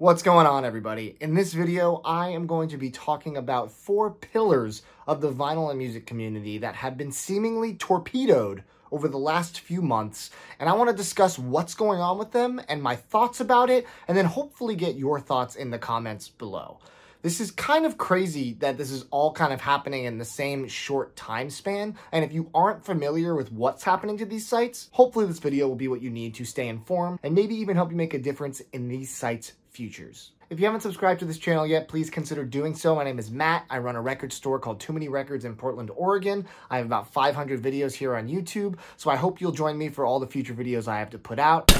What's going on everybody? In this video, I am going to be talking about four pillars of the vinyl and music community that have been seemingly torpedoed over the last few months, and I want to discuss what's going on with them and my thoughts about it, and then hopefully get your thoughts in the comments below. This is kind of crazy that this is all kind of happening in the same short time span. And if you aren't familiar with what's happening to these sites, hopefully this video will be what you need to stay informed and maybe even help you make a difference in these sites' futures. If you haven't subscribed to this channel yet, please consider doing so. My name is Matt. I run a record store called Too Many Records in Portland, Oregon. I have about 500 videos here on YouTube, so I hope you'll join me for all the future videos I have to put out.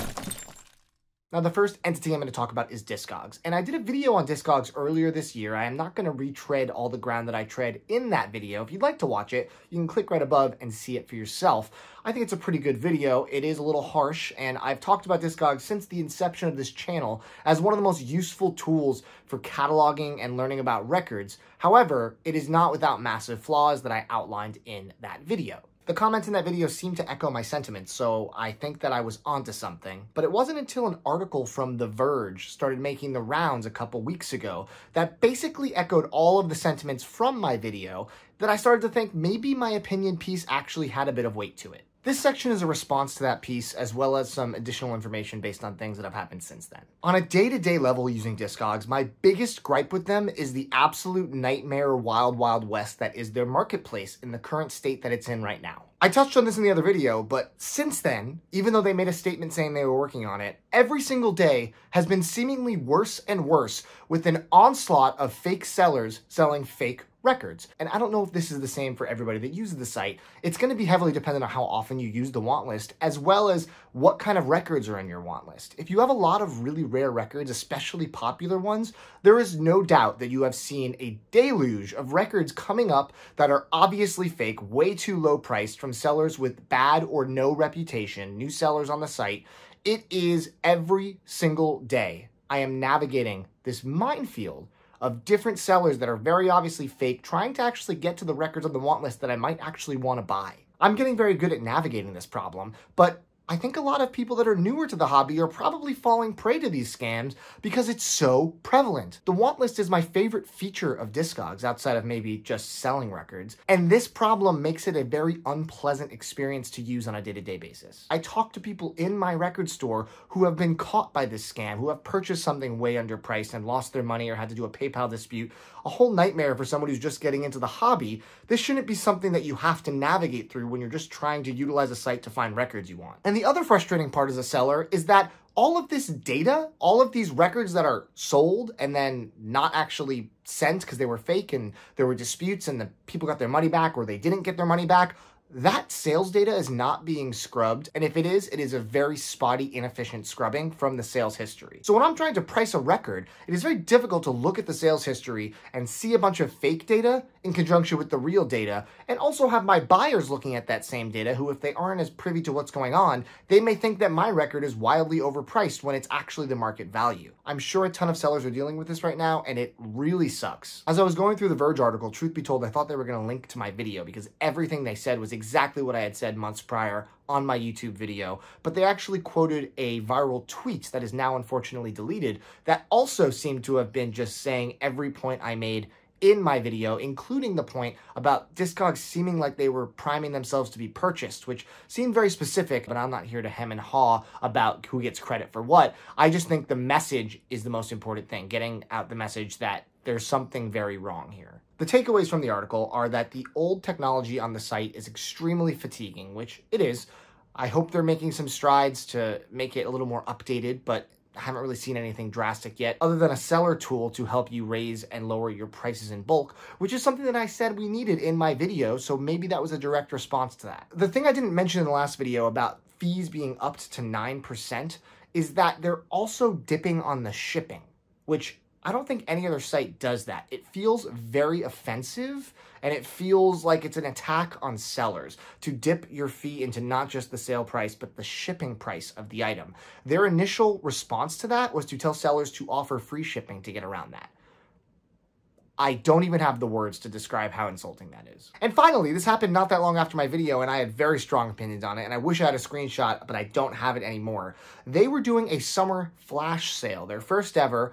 Now, the first entity I'm going to talk about is Discogs. And I did a video on Discogs earlier this year. I am not going to retread all the ground that I tread in that video. If you'd like to watch it, you can click right above and see it for yourself. I think it's a pretty good video. It is a little harsh, and I've talked about Discogs since the inception of this channel as one of the most useful tools for cataloging and learning about records. However, it is not without massive flaws that I outlined in that video. The comments in that video seemed to echo my sentiments, so I think that I was onto something. But it wasn't until an article from The Verge started making the rounds a couple weeks ago that basically echoed all of the sentiments from my video that I started to think maybe my opinion piece actually had a bit of weight to it. This section is a response to that piece, as well as some additional information based on things that have happened since then. On a day-to-day -day level using Discogs, my biggest gripe with them is the absolute nightmare wild wild west that is their marketplace in the current state that it's in right now. I touched on this in the other video, but since then, even though they made a statement saying they were working on it, every single day has been seemingly worse and worse with an onslaught of fake sellers selling fake records. And I don't know if this is the same for everybody that uses the site. It's going to be heavily dependent on how often you use the want list, as well as what kind of records are in your want list. If you have a lot of really rare records, especially popular ones, there is no doubt that you have seen a deluge of records coming up that are obviously fake, way too low priced from sellers with bad or no reputation, new sellers on the site. It is every single day I am navigating this minefield of different sellers that are very obviously fake, trying to actually get to the records on the want list that I might actually want to buy. I'm getting very good at navigating this problem, but I think a lot of people that are newer to the hobby are probably falling prey to these scams because it's so prevalent. The want list is my favorite feature of Discogs outside of maybe just selling records, and this problem makes it a very unpleasant experience to use on a day-to-day -day basis. I talk to people in my record store who have been caught by this scam, who have purchased something way underpriced and lost their money or had to do a PayPal dispute, a whole nightmare for someone who's just getting into the hobby. This shouldn't be something that you have to navigate through when you're just trying to utilize a site to find records you want. And the other frustrating part as a seller is that all of this data, all of these records that are sold and then not actually sent because they were fake and there were disputes and the people got their money back or they didn't get their money back, that sales data is not being scrubbed, and if it is, it is a very spotty, inefficient scrubbing from the sales history. So when I'm trying to price a record, it is very difficult to look at the sales history and see a bunch of fake data in conjunction with the real data, and also have my buyers looking at that same data who, if they aren't as privy to what's going on, they may think that my record is wildly overpriced when it's actually the market value. I'm sure a ton of sellers are dealing with this right now, and it really sucks. As I was going through the Verge article, truth be told, I thought they were going to link to my video because everything they said was exactly what I had said months prior on my YouTube video, but they actually quoted a viral tweet that is now unfortunately deleted that also seemed to have been just saying every point I made in my video, including the point about Discogs seeming like they were priming themselves to be purchased, which seemed very specific, but I'm not here to hem and haw about who gets credit for what. I just think the message is the most important thing, getting out the message that there's something very wrong here. The takeaways from the article are that the old technology on the site is extremely fatiguing, which it is. I hope they're making some strides to make it a little more updated, but haven't really seen anything drastic yet, other than a seller tool to help you raise and lower your prices in bulk, which is something that I said we needed in my video, so maybe that was a direct response to that. The thing I didn't mention in the last video about fees being upped to 9% is that they're also dipping on the shipping, which I don't think any other site does that. It feels very offensive and it feels like it's an attack on sellers to dip your fee into not just the sale price, but the shipping price of the item. Their initial response to that was to tell sellers to offer free shipping to get around that. I don't even have the words to describe how insulting that is. And finally, this happened not that long after my video and I had very strong opinions on it and I wish I had a screenshot, but I don't have it anymore. They were doing a summer flash sale, their first ever,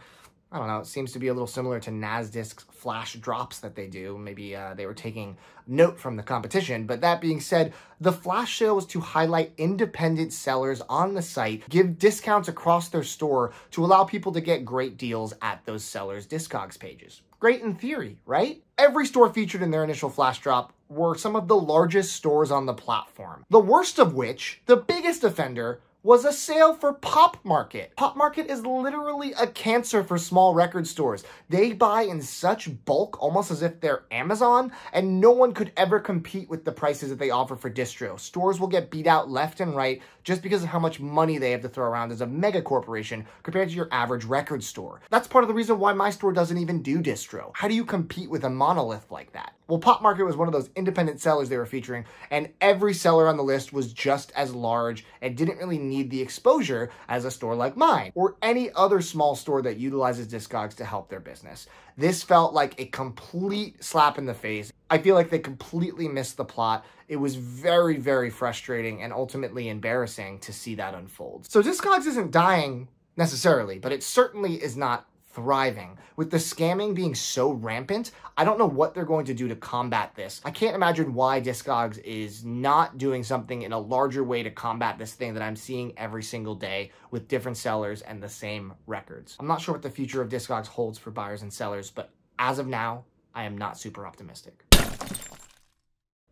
I don't know, it seems to be a little similar to NASDISC's flash drops that they do. Maybe uh, they were taking note from the competition. But that being said, the flash sale was to highlight independent sellers on the site, give discounts across their store to allow people to get great deals at those sellers' Discogs pages. Great in theory, right? Every store featured in their initial flash drop were some of the largest stores on the platform. The worst of which, the biggest offender, was a sale for Pop Market. Pop Market is literally a cancer for small record stores. They buy in such bulk, almost as if they're Amazon, and no one could ever compete with the prices that they offer for distro. Stores will get beat out left and right just because of how much money they have to throw around as a mega corporation compared to your average record store. That's part of the reason why my store doesn't even do distro. How do you compete with a monolith like that? Well, Pop Market was one of those independent sellers they were featuring, and every seller on the list was just as large and didn't really need the exposure as a store like mine or any other small store that utilizes Discogs to help their business. This felt like a complete slap in the face. I feel like they completely missed the plot. It was very, very frustrating and ultimately embarrassing to see that unfold. So Discogs isn't dying necessarily, but it certainly is not thriving. With the scamming being so rampant, I don't know what they're going to do to combat this. I can't imagine why Discogs is not doing something in a larger way to combat this thing that I'm seeing every single day with different sellers and the same records. I'm not sure what the future of Discogs holds for buyers and sellers, but as of now, I am not super optimistic.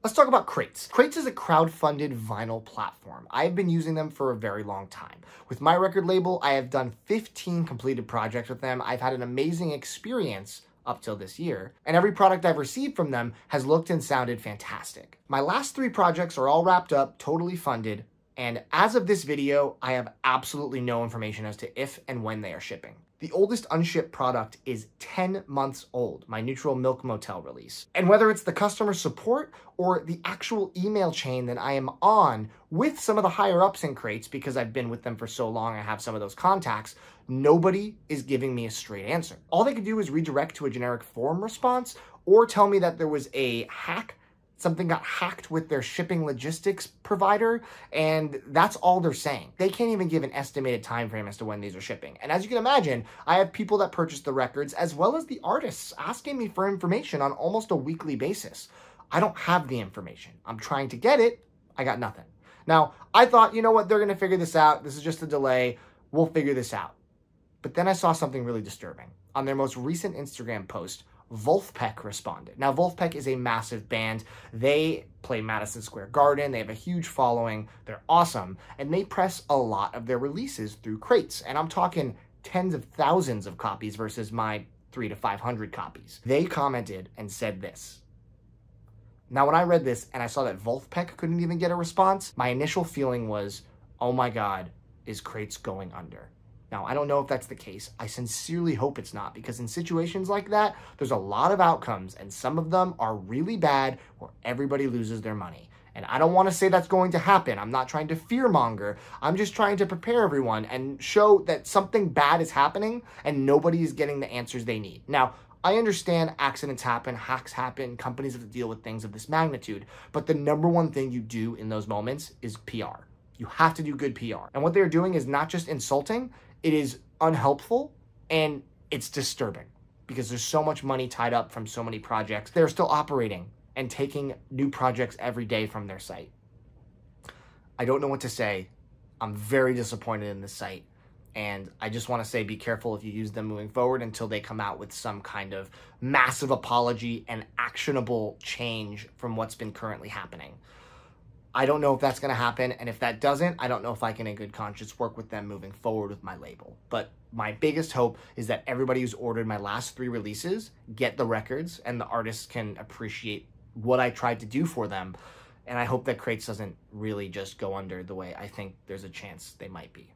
Let's talk about QRATES. QRATES is a crowd-funded vinyl platform. I have been using them for a very long time. With my record label, I have done 15 completed projects with them. I've had an amazing experience up till this year, and every product I've received from them has looked and sounded fantastic. My last three projects are all wrapped up, totally funded, and as of this video, I have absolutely no information as to if and when they are shipping. The oldest unshipped product is 10 months old, my Neutral Milk Motel release. And whether it's the customer support or the actual email chain that I am on with some of the higher ups in QRATES, because I've been with them for so long, I have some of those contacts, nobody is giving me a straight answer. All they could do is redirect to a generic form response or tell me that there was a hack something got hacked with their shipping logistics provider and that's all they're saying. They can't even give an estimated time frame as to when these are shipping. And as you can imagine i have people that purchase the records as well as the artists asking me for information on almost a weekly basis. I don't have the information. I'm trying to get it. I got nothing. Now i thought you know what? They're going to figure this out. This is just a delay. We'll figure this out. But then i saw something really disturbing. On their most recent instagram post Vulfpeck responded. Now, Vulfpeck is a massive band. They play Madison Square Garden. They have a huge following. They're awesome. And they press a lot of their releases through QRATES. And I'm talking tens of thousands of copies versus my three to 500 copies. They commented and said this. Now, when I read this and I saw that Vulfpeck couldn't even get a response, my initial feeling was, oh my God, is QRATES going under? Now, I don't know if that's the case. I sincerely hope it's not because in situations like that, there's a lot of outcomes and some of them are really bad where everybody loses their money. And I don't want to say that's going to happen. I'm not trying to fearmonger. I'm just trying to prepare everyone and show that something bad is happening and nobody is getting the answers they need. Now, I understand accidents happen, hacks happen, companies have to deal with things of this magnitude, but the number one thing you do in those moments is PR. You have to do good PR. And what they're doing is not just insulting, it is unhelpful and it's disturbing because there's so much money tied up from so many projects. They're still operating and taking new projects every day from their site. I don't know what to say. I'm very disappointed in this site. And I just want to say be careful if you use them moving forward until they come out with some kind of massive apology and actionable change from what's been currently happening. I don't know if that's going to happen. And if that doesn't, I don't know if I can, in good conscience, work with them moving forward with my label. But my biggest hope is that everybody who's ordered my last three releases get the records and the artists can appreciate what I tried to do for them. And I hope that QRATES doesn't really just go under the way I think there's a chance they might be.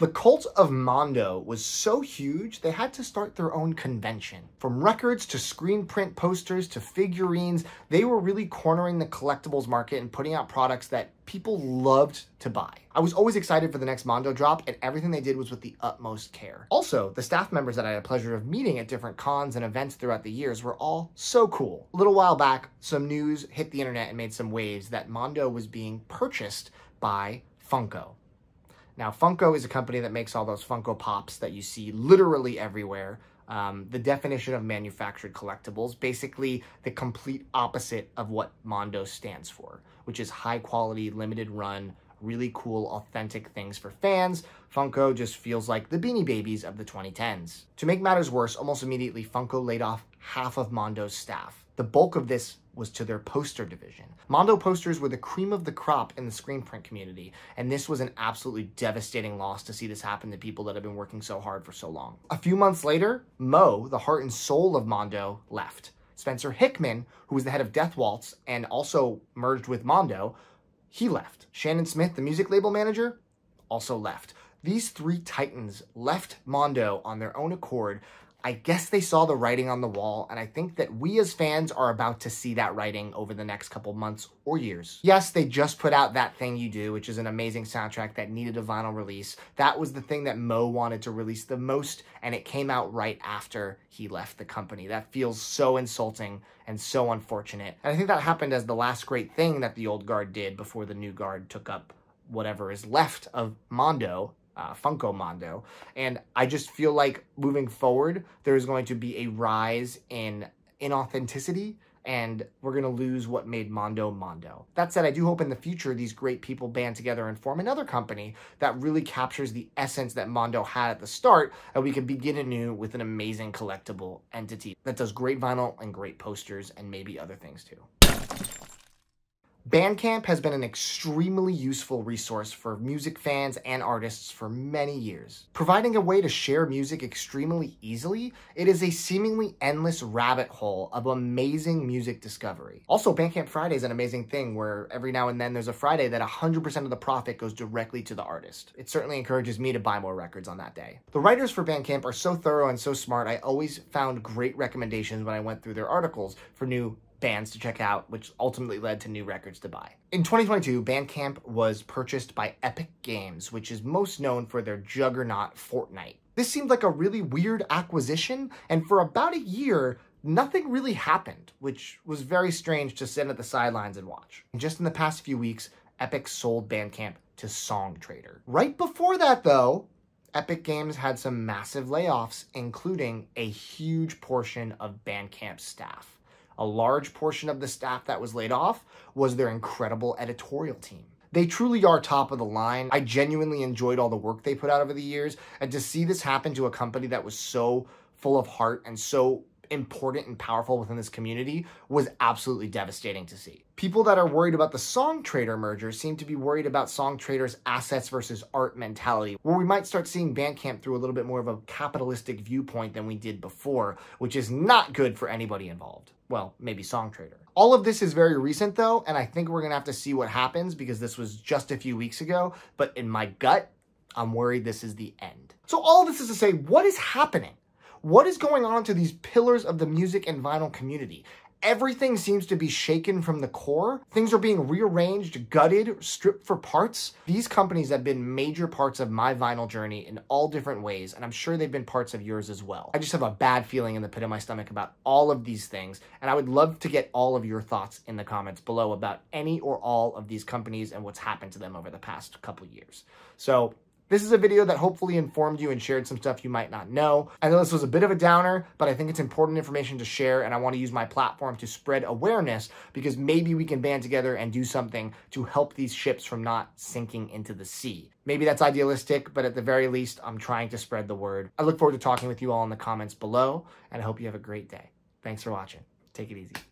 The cult of Mondo was so huge, they had to start their own convention. From records to screen print posters to figurines, they were really cornering the collectibles market and putting out products that people loved to buy. I was always excited for the next Mondo drop, and everything they did was with the utmost care. Also, the staff members that I had the pleasure of meeting at different cons and events throughout the years were all so cool. A little while back, some news hit the internet and made some waves that Mondo was being purchased by Funko. Now, Funko is a company that makes all those Funko Pops that you see literally everywhere. Um, the definition of manufactured collectibles, basically the complete opposite of what Mondo stands for, which is high quality, limited run, really cool, authentic things for fans. Funko just feels like the Beanie Babies of the 2010s. To make matters worse, almost immediately, Funko laid off half of Mondo's staff. The bulk of this was to their poster division. Mondo posters were the cream of the crop in the screen print community, and this was an absolutely devastating loss to see this happen to people that have been working so hard for so long. A few months later, Mo, the heart and soul of Mondo, left. Spencer Hickman, who was the head of Death Waltz and also merged with Mondo, he left. Shannon Smith, the music label manager, also left. These three titans left Mondo on their own accord. I guess they saw the writing on the wall, and I think that we as fans are about to see that writing over the next couple months or years. Yes, they just put out That Thing You Do, which is an amazing soundtrack that needed a vinyl release. That was the thing that Mo wanted to release the most, and it came out right after he left the company. That feels so insulting and so unfortunate. And I think that happened as the last great thing that the old guard did before the new guard took up whatever is left of Mondo uh, Funko Mondo. And I just feel like moving forward, there is going to be a rise in inauthenticity and we're going to lose what made Mondo Mondo. That said, I do hope in the future these great people band together and form another company that really captures the essence that Mondo had at the start, and we can begin anew with an amazing collectible entity that does great vinyl and great posters and maybe other things too. Bandcamp has been an extremely useful resource for music fans and artists for many years. Providing a way to share music extremely easily, it is a seemingly endless rabbit hole of amazing music discovery. Also, Bandcamp Friday is an amazing thing where every now and then there's a Friday that 100% of the profit goes directly to the artist. It certainly encourages me to buy more records on that day. The writers for Bandcamp are so thorough and so smart, I always found great recommendations when I went through their articles for new bands to check out, which ultimately led to new records to buy. In 2022, Bandcamp was purchased by Epic Games, which is most known for their juggernaut Fortnite. This seemed like a really weird acquisition, and for about a year, nothing really happened, which was very strange to sit at the sidelines and watch. Just in the past few weeks, Epic sold Bandcamp to Songtradr. Right before that, though, Epic Games had some massive layoffs, including a huge portion of Bandcamp staff a large portion of the staff that was laid off was their incredible editorial team. They truly are top of the line. I genuinely enjoyed all the work they put out over the years. And to see this happen to a company that was so full of heart and so important and powerful within this community was absolutely devastating to see. People that are worried about the Songtradr merger seem to be worried about Songtradr's assets versus art mentality, where we might start seeing Bandcamp through a little bit more of a capitalistic viewpoint than we did before, which is not good for anybody involved. Well, maybe Songtradr. All of this is very recent though, and I think we're gonna have to see what happens because this was just a few weeks ago, but in my gut, I'm worried this is the end. So all this is to say, what is happening? What is going on to these pillars of the music and vinyl community? Everything seems to be shaken from the core. Things are being rearranged, gutted, stripped for parts. These companies have been major parts of my vinyl journey in all different ways, and I'm sure they've been parts of yours as well. I just have a bad feeling in the pit of my stomach about all of these things, and I would love to get all of your thoughts in the comments below about any or all of these companies and what's happened to them over the past couple years. So this is a video that hopefully informed you and shared some stuff you might not know. I know this was a bit of a downer, but I think it's important information to share and I want to use my platform to spread awareness because maybe we can band together and do something to help these ships from not sinking into the sea. Maybe that's idealistic, but at the very least, I'm trying to spread the word. I look forward to talking with you all in the comments below, and I hope you have a great day. Thanks for watching. Take it easy.